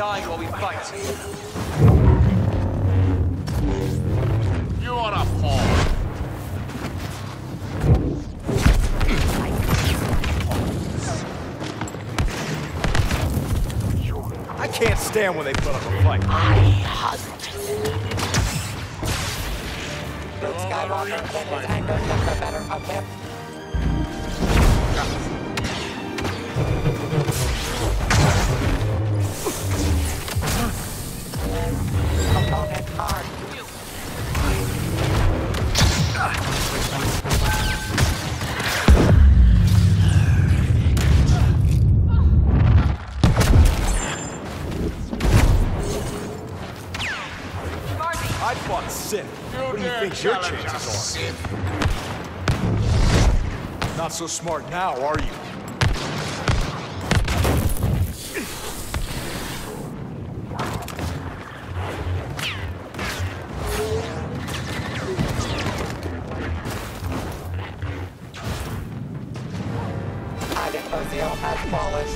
dying while we fight. You are a pawn. I can't stand when they put up a fight. Luke Skywalker let his anger get the better of him. I fought Sith. What do you think your chances a are? Sith? Not so smart now, are you? Iden Ozil has fallen.